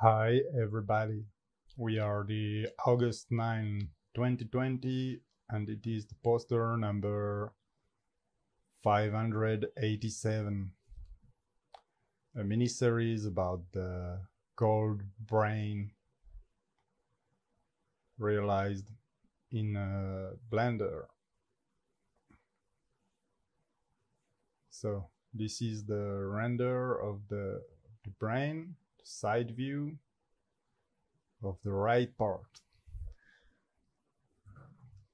Hi, everybody. We are the August 9, 2020, and it is the poster number 587. A mini series about the gold brain realized in a blender. So, this is the render of the, the brain side view of the right part.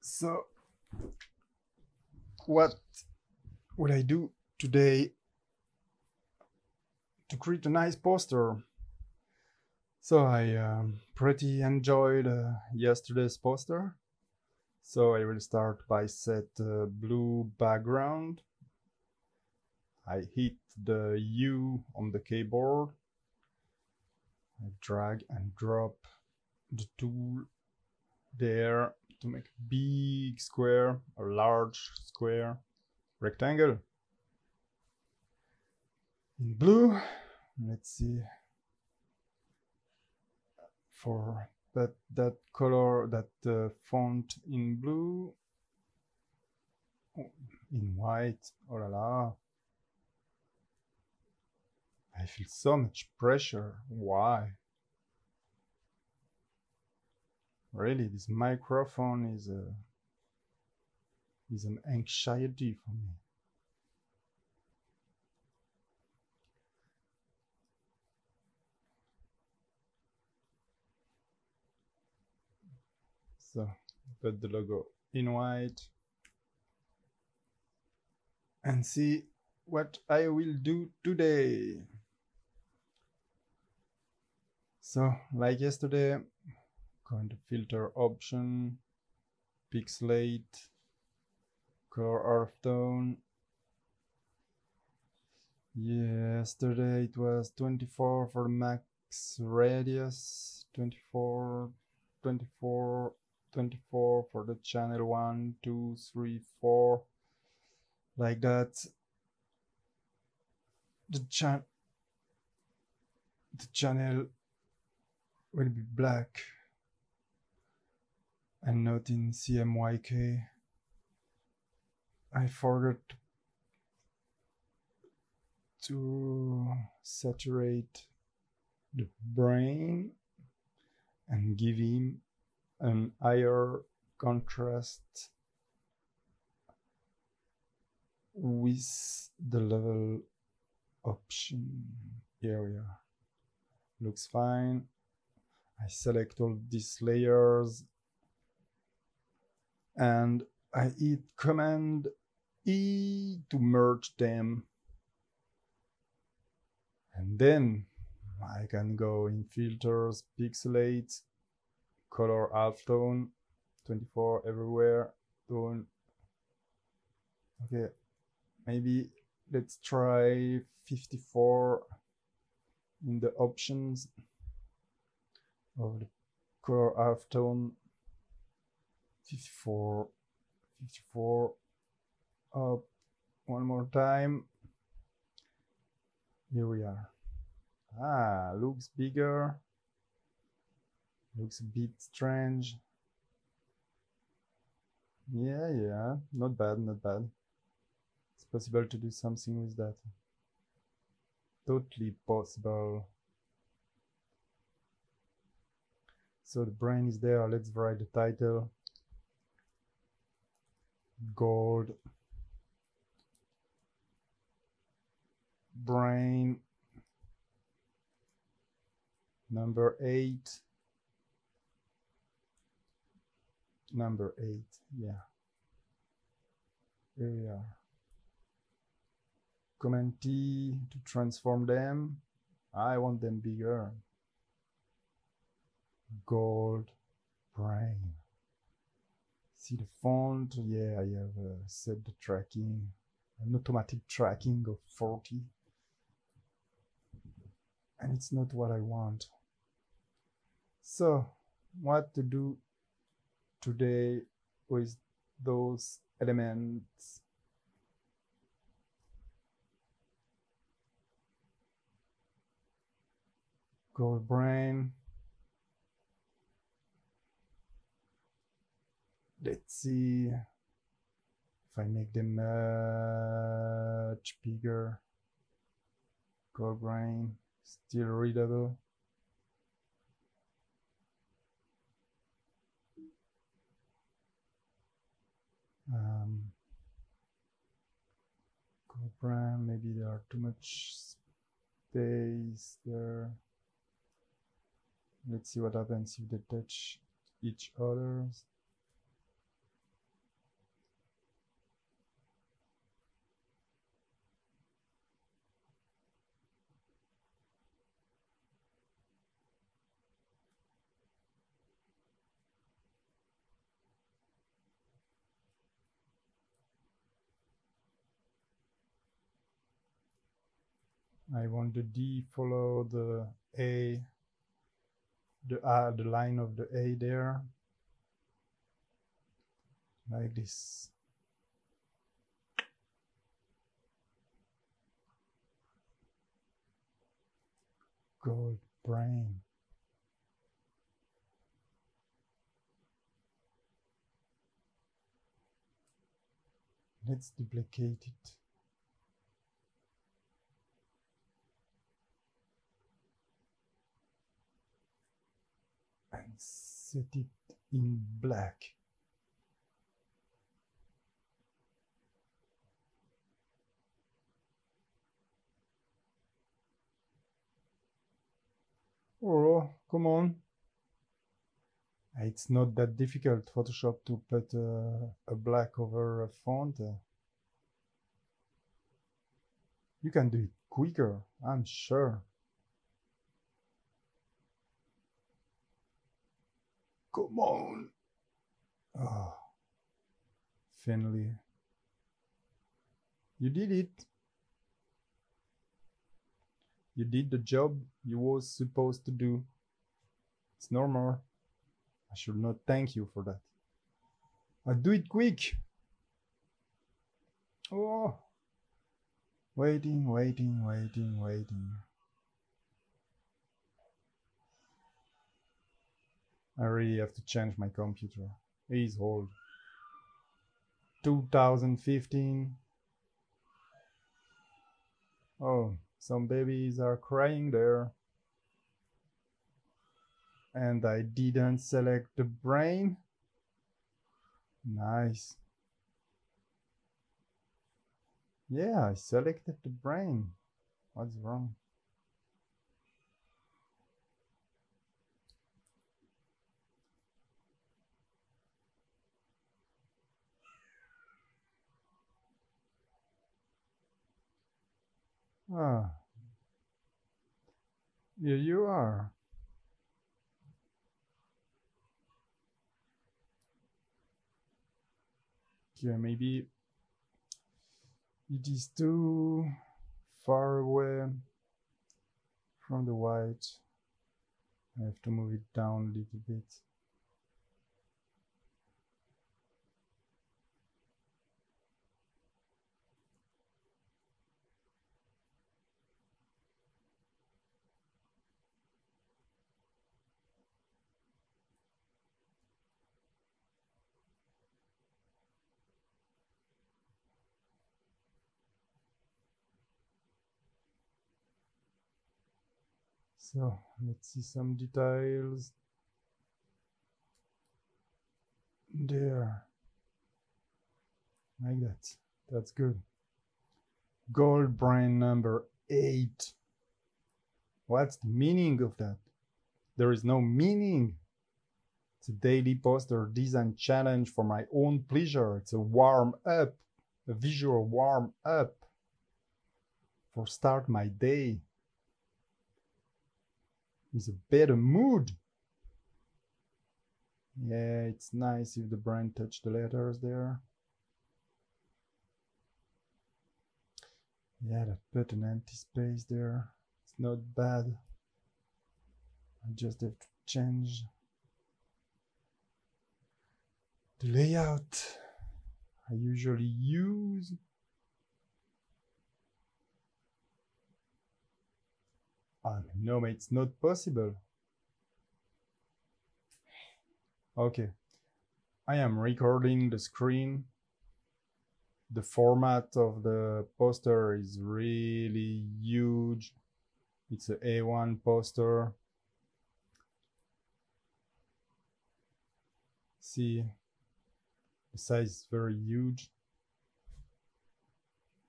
So, what will I do today to create a nice poster? So, I um, pretty enjoyed uh, yesterday's poster. So, I will start by set uh, blue background. I hit the U on the keyboard I drag and drop the tool there to make a big square, a large square, rectangle. In blue, let's see, for that, that color, that uh, font in blue, oh, in white, oh la la, I feel so much pressure. Why? Really, this microphone is a is an anxiety for me. So put the logo in white and see what I will do today. So like yesterday, going to filter option, pixelate, color halftone. Yesterday it was 24 for max radius, 24, 24, 24 for the channel 1, 2, 3, 4, like that. The, chan the channel will be black and not in CMYK. I forgot to saturate the brain and give him an higher contrast with the level option area. Looks fine. I select all these layers and I hit Command E to merge them. And then I can go in filters, pixelate, color halftone, 24 everywhere, tone. Okay, maybe let's try 54 in the options of the color halftone 54 54 up one more time. Here we are. Ah looks bigger. Looks a bit strange. Yeah yeah. Not bad not bad. It's possible to do something with that. Totally possible So the brain is there. Let's write the title. Gold. Brain. Number eight. Number eight. Yeah. Here we are. Command T to transform them. I want them bigger gold brain. See the font? Yeah, I have uh, set the tracking, an automatic tracking of 40. And it's not what I want. So, what to do today with those elements? gold brain. Let's see if I make them much bigger. Gold brain, still readable. Um, brain, maybe there are too much space there. Let's see what happens if they touch each other. I want the D follow the A, the uh, the line of the A there, like this. Gold brain. Let's duplicate it. Set it in black. Oh, come on. It's not that difficult, Photoshop, to put uh, a black over a font. You can do it quicker, I'm sure. Come on. Oh, finally. You did it. You did the job you was supposed to do. It's normal. I should not thank you for that. I do it quick. Oh. Waiting, waiting, waiting, waiting. I really have to change my computer. He's old. 2015. Oh, some babies are crying there. And I didn't select the brain. Nice. Yeah, I selected the brain. What's wrong? Ah. Here you are. Okay, maybe it is too far away from the white. I have to move it down a little bit. So let's see some details. There. Like that. That's good. Gold brain number eight. What's the meaning of that? There is no meaning. It's a daily poster design challenge for my own pleasure. It's a warm up, a visual warm up for start my day with a better mood. Yeah, it's nice if the brand touch the letters there. Yeah, that put an empty space there. It's not bad. I just have to change the layout I usually use. Oh, no, it's not possible. Okay. I am recording the screen. The format of the poster is really huge. It's a A1 poster. See, the size is very huge.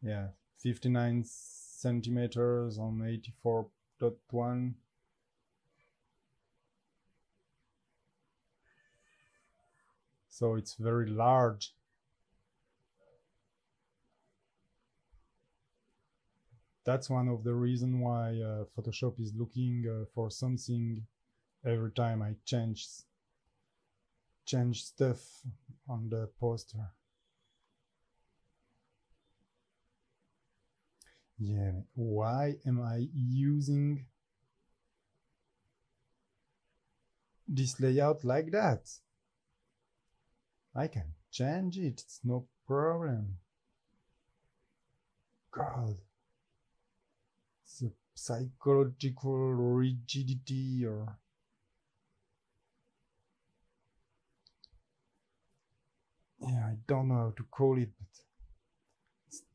Yeah, 59 centimeters on 84.1 so it's very large. That's one of the reason why uh, Photoshop is looking uh, for something every time I change change stuff on the poster yeah why am I using this layout like that I can change it, it's no problem. God, it's a psychological rigidity or yeah, I don't know how to call it, but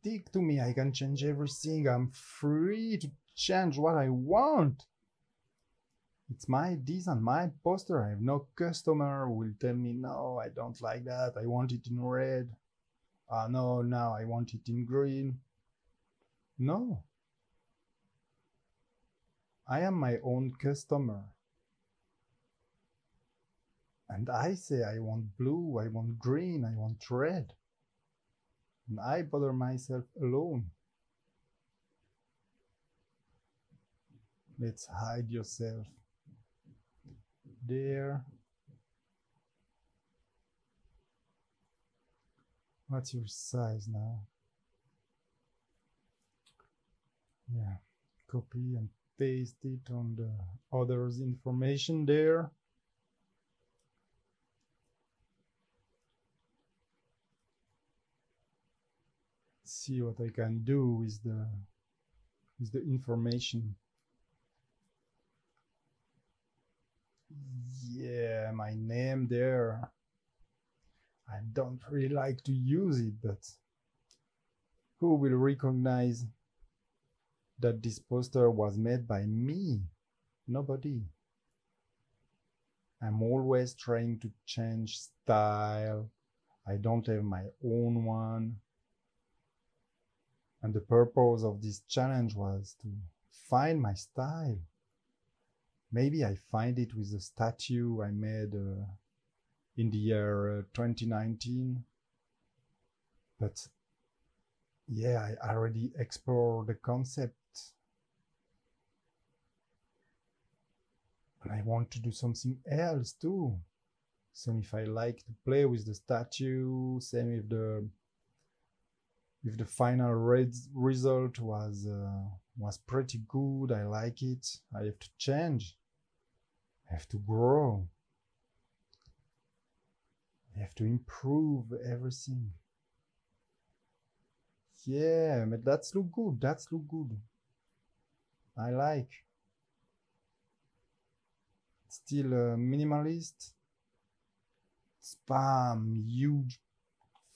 stick to me. I can change everything. I'm free to change what I want. It's my design, my poster. I have no customer who will tell me, no, I don't like that. I want it in red. Uh, no, now I want it in green. No. I am my own customer. And I say I want blue, I want green, I want red. And I bother myself alone. Let's hide yourself there. What's your size now? Yeah, copy and paste it on the others information there. See what I can do with the with the information. Yeah, my name there. I don't really like to use it, but who will recognize that this poster was made by me? Nobody. I'm always trying to change style. I don't have my own one. And the purpose of this challenge was to find my style maybe I find it with a statue I made uh, in the year uh, 2019. But yeah, I already explored the concept. And I want to do something else too. So if I like to play with the statue, same if the if the final result was uh, was pretty good, I like it, I have to change. I have to grow. I have to improve everything. Yeah, but that's look good. That's look good. I like. Still a minimalist. Spam, huge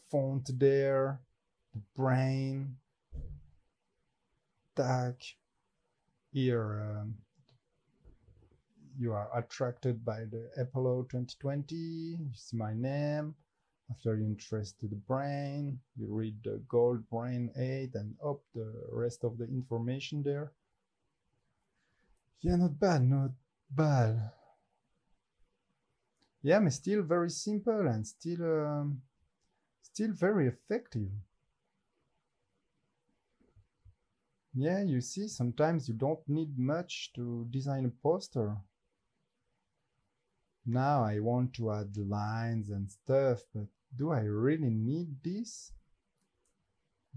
font there. The brain. Tag. Here. Um, you are attracted by the Apollo 2020, It's my name, after you interest to the brain, you read the gold brain 8 and up the rest of the information there. Yeah, not bad, not bad. Yeah, but still very simple and still um, still very effective. Yeah, you see, sometimes you don't need much to design a poster. Now I want to add lines and stuff, but do I really need this?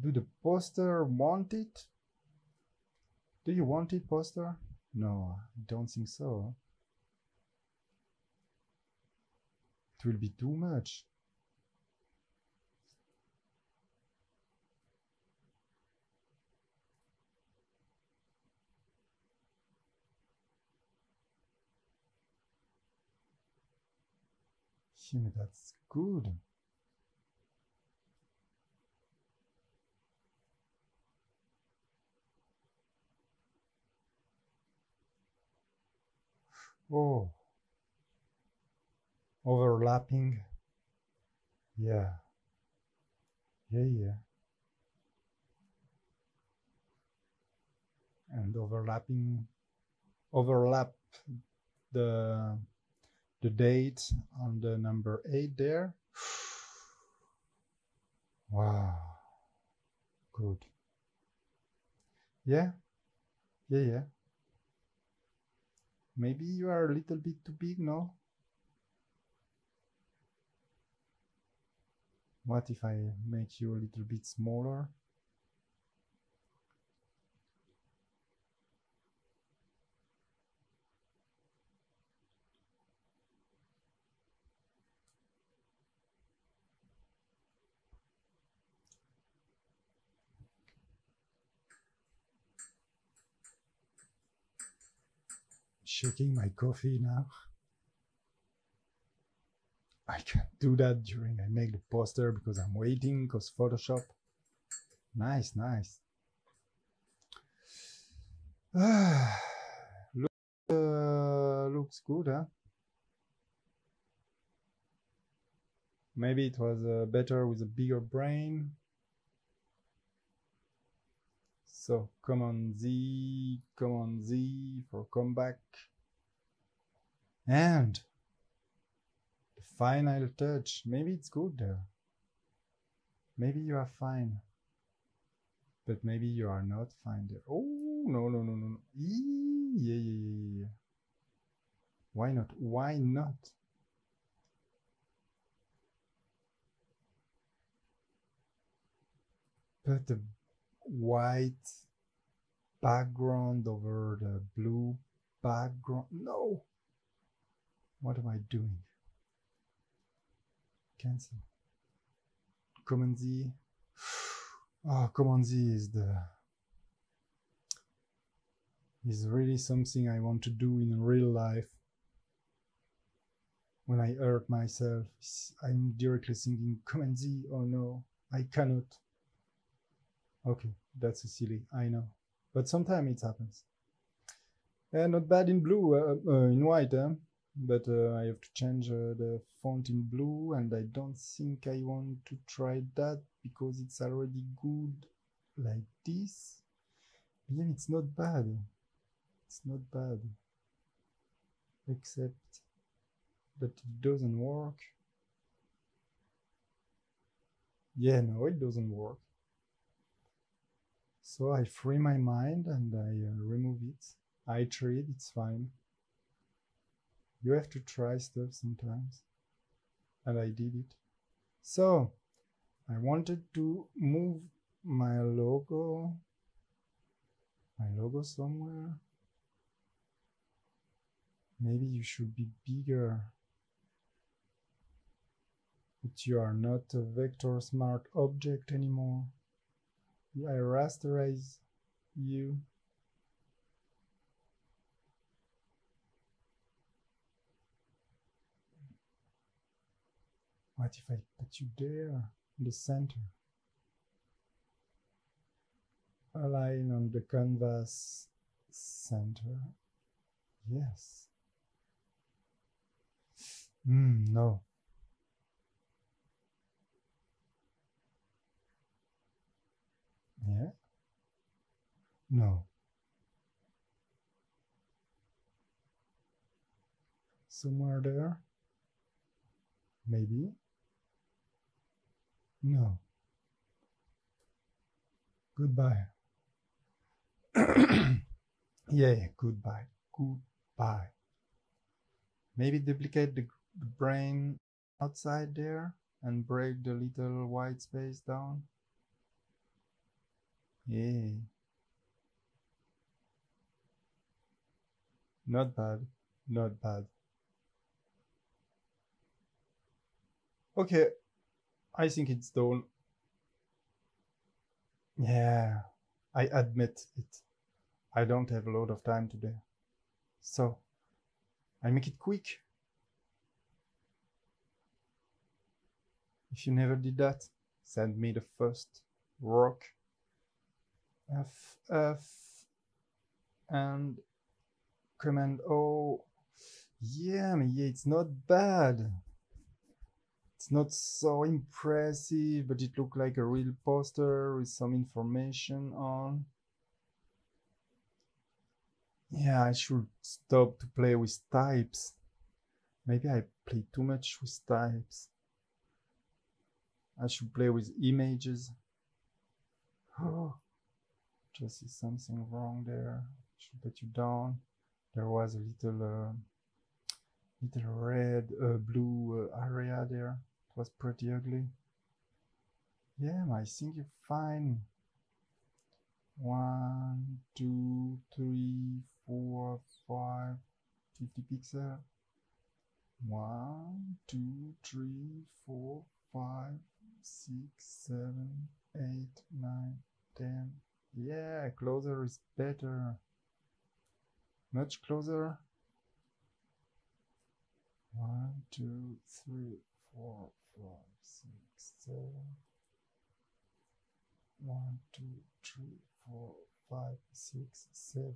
Do the poster want it? Do you want it, poster? No, I don't think so. It will be too much. That's good. Oh, overlapping. Yeah. Yeah, yeah. And overlapping, overlap the the date on the number eight there. Wow. Good. Yeah. Yeah, yeah. Maybe you are a little bit too big, no? What if I make you a little bit smaller? Shaking my coffee now. I can't do that during I make the poster because I'm waiting because Photoshop. Nice, nice. Look, uh, looks good, huh? Maybe it was uh, better with a bigger brain. So come on Z, come on Z for comeback. And the final touch. Maybe it's good there. Maybe you are fine. But maybe you are not fine there. Oh, no, no, no, no. no. Yeah, yeah, yeah, yeah. Why not? Why not? Put the white background over the blue background. No! What am I doing? Cancel. Command Z. Oh, Command Z is the is really something I want to do in real life. When I hurt myself, I'm directly thinking Command Z. Oh no, I cannot. Okay, that's silly, I know. But sometimes it happens. Yeah, not bad in blue, uh, uh, in white, eh? But uh, I have to change uh, the font in blue and I don't think I want to try that because it's already good like this. Yeah, it's not bad. It's not bad. Except that it doesn't work. Yeah, no, it doesn't work. So I free my mind and I uh, remove it. I treat it's fine. You have to try stuff sometimes. And I did it. So I wanted to move my logo, my logo somewhere. Maybe you should be bigger. But you are not a vector smart object anymore. I rasterize you. What if I put you there in the center? Align on the canvas center. Yes. Mm, no. Yeah? No. Somewhere there? Maybe? No. Goodbye. yeah, goodbye. Goodbye. Maybe duplicate the, the brain outside there and break the little white space down. Yeah. Not bad. Not bad. Okay. I think it's done. Yeah. I admit it. I don't have a lot of time today. So, I make it quick. If you never did that, send me the first rock F F and command O. Yeah, yeah, it's not bad. It's not so impressive, but it looked like a real poster with some information on. Yeah, I should stop to play with types. Maybe I play too much with types. I should play with images. Oh, just see something wrong there. Should let you down. There was a little, uh, little red, uh, blue uh, area there. Was pretty ugly. Yeah, I think you're fine. One, two, three, four, five, 50 pixels. One, two, three, four, five, six, seven, eight, nine, ten. Yeah, closer is better. Much closer. One, two, three, four, five, six, seven. One, two, three, four, five, six, seven.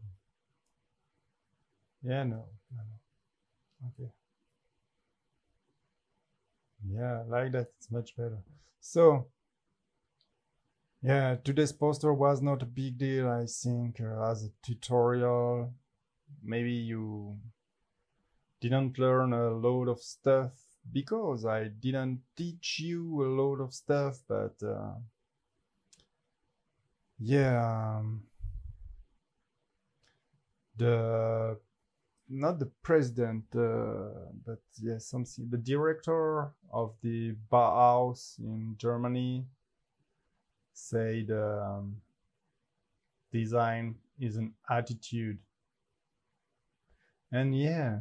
Yeah, no, no, no. Okay. Yeah, like that, it's much better. So, yeah, today's poster was not a big deal, I think, uh, as a tutorial. Maybe you didn't learn a lot of stuff because I didn't teach you a lot of stuff, but uh, yeah, um, the not the president, uh, but yeah, something the director of the Bauhaus in Germany said um, design is an attitude, and yeah,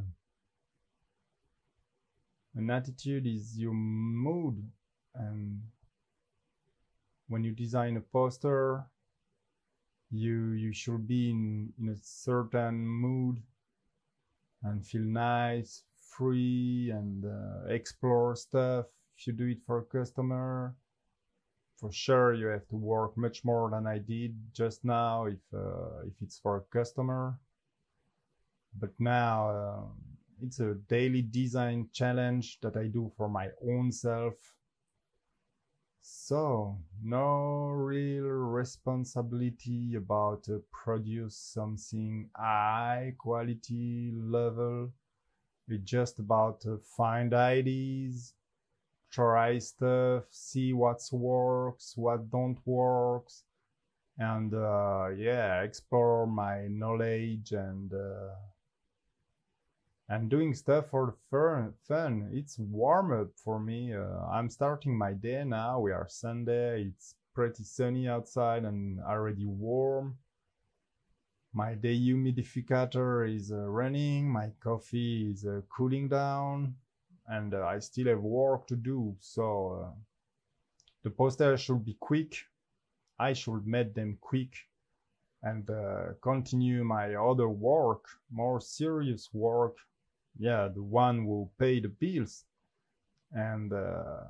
an attitude is your mood, and when you design a poster, you you should be in in a certain mood and feel nice, free, and uh, explore stuff. If you do it for a customer, for sure you have to work much more than I did just now if uh, if it's for a customer. But now uh, it's a daily design challenge that I do for my own self. So no real responsibility about uh, produce something high quality level. It's just about uh, find ideas, try stuff, see what works, what don't works, and uh, yeah, explore my knowledge and uh, and doing stuff for fun. It's warm up for me. Uh, I'm starting my day now. We are Sunday. It's pretty sunny outside and already warm. My dehumidifier is uh, running. My coffee is uh, cooling down, and uh, I still have work to do. So uh, the poster should be quick. I should make them quick and uh, continue my other work, more serious work yeah, the one who pay the bills. And uh,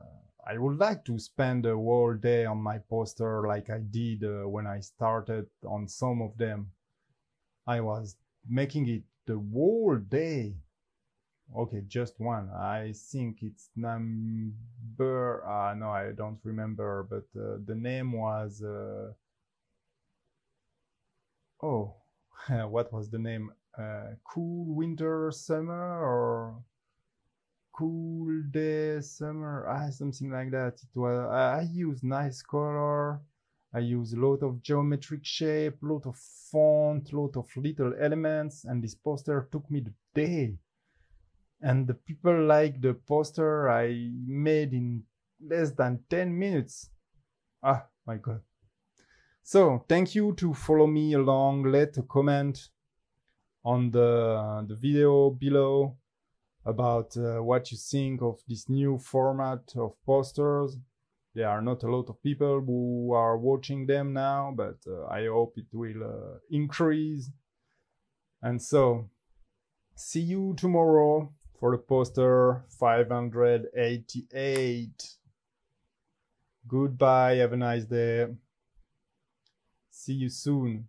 I would like to spend a whole day on my poster like I did uh, when I started on some of them. I was making it the whole day. Okay, just one. I think it's number. Uh, no, I don't remember, but uh, the name was. Uh, oh, what was the name? Uh, cool winter summer or cool day summer? Ah something like that. It was i use nice color. I use a lot of geometric shape lot of font lot of little elements and this poster took me the day. And the people like the poster i made in less than 10 minutes. Ah my god. So thank you to follow me along. Let a comment on the, the video below about uh, what you think of this new format of posters. There are not a lot of people who are watching them now, but uh, I hope it will uh, increase. And so, see you tomorrow for the poster 588. Goodbye. Have a nice day. See you soon.